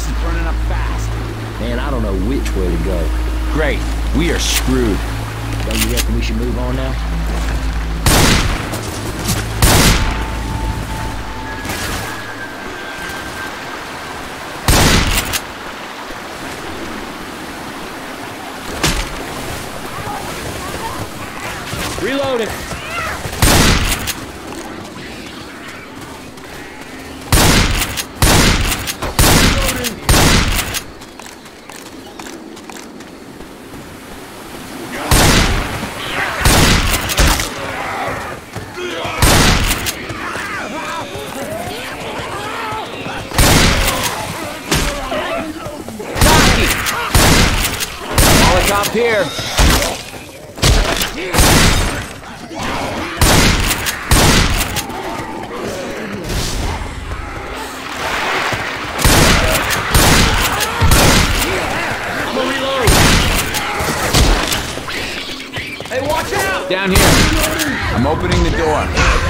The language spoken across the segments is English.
place is burning up fast. Man, I don't know which way to go. Great. We are screwed. Don't you reckon we should move on now? Top here. Down here. I'm opening the door.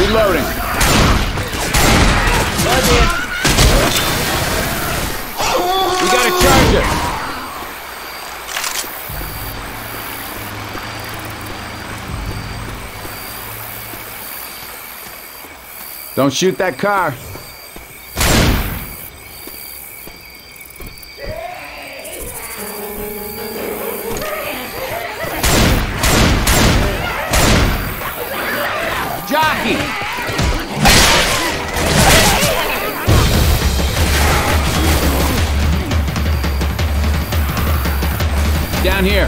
Reloading. We got a charger. Don't shoot that car. Down here.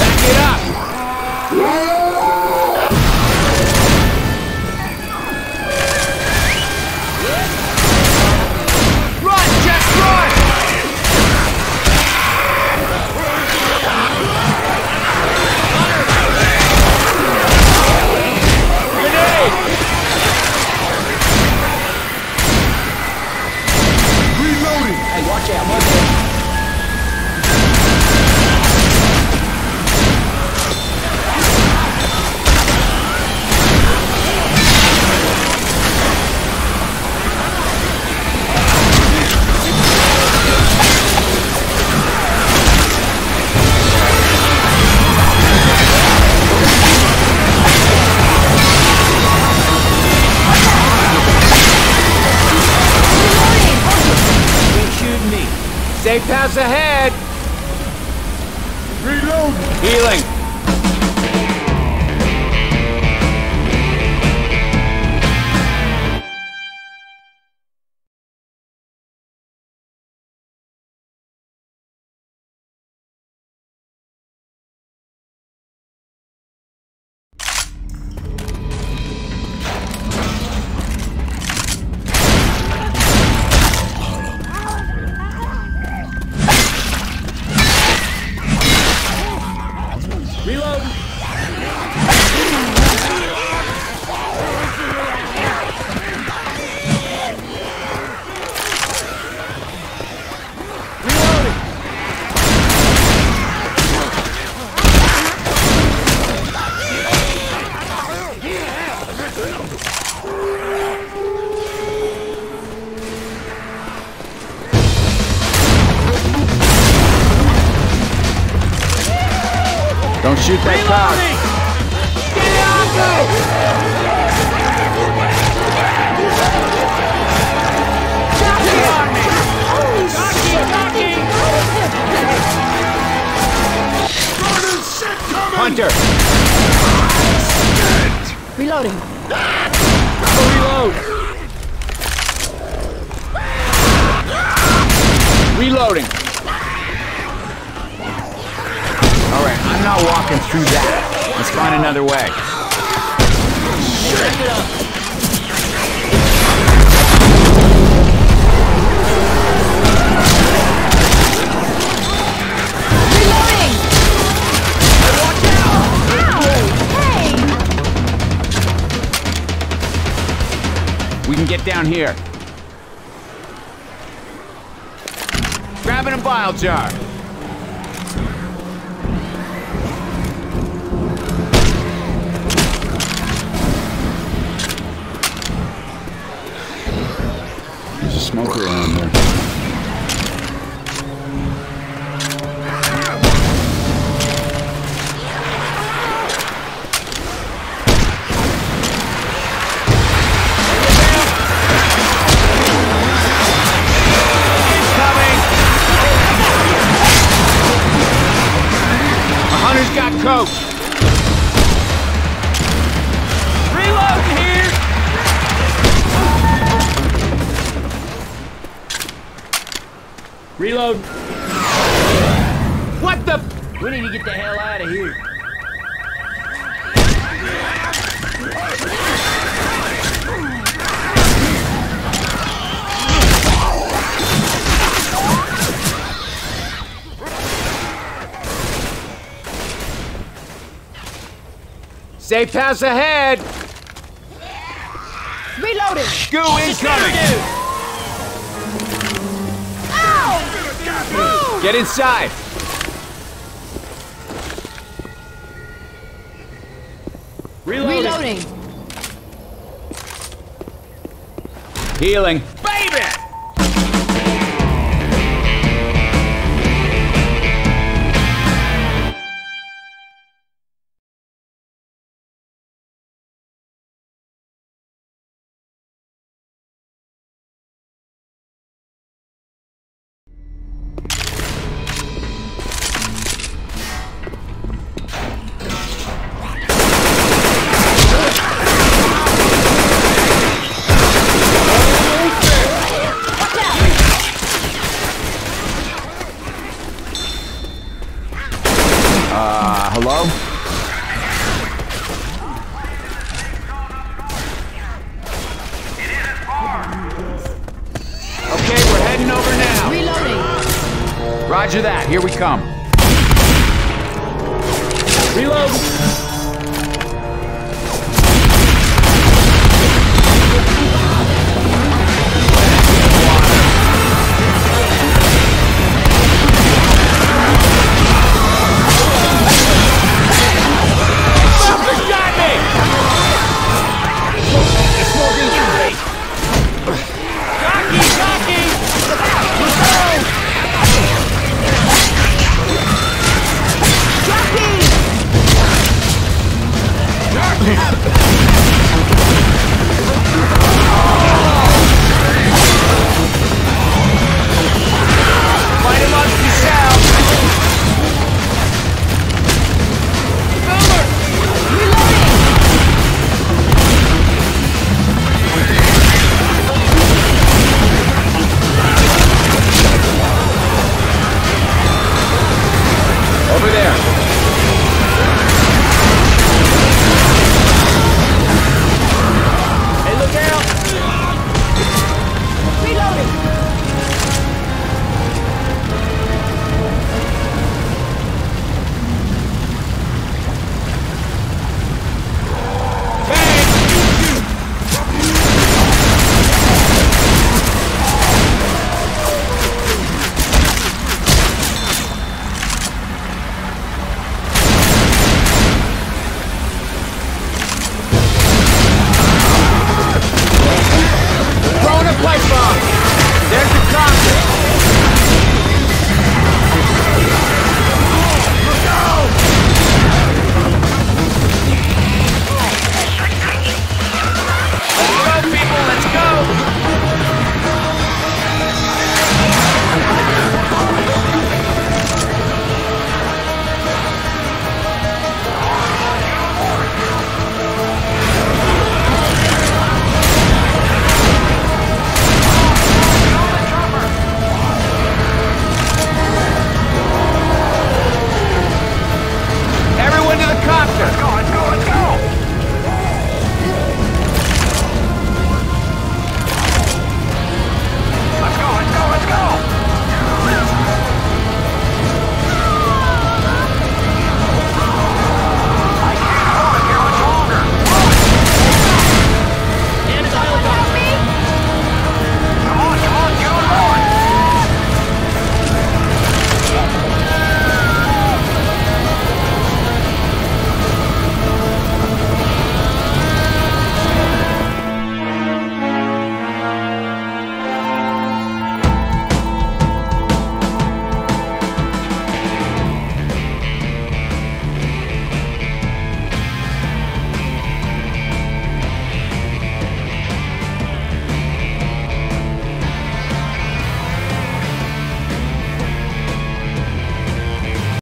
Back it up! lies ahead. Shoot that. Get I'm not walking through that. Let's find another way. We can get down here. Grabbing a bile jar. Smoker around there. Reload. What the? We need to get the hell out of here. Safe pass ahead. Reloading. Goo incoming. Get inside. Reloading. Reloading. Healing. We come. Reload.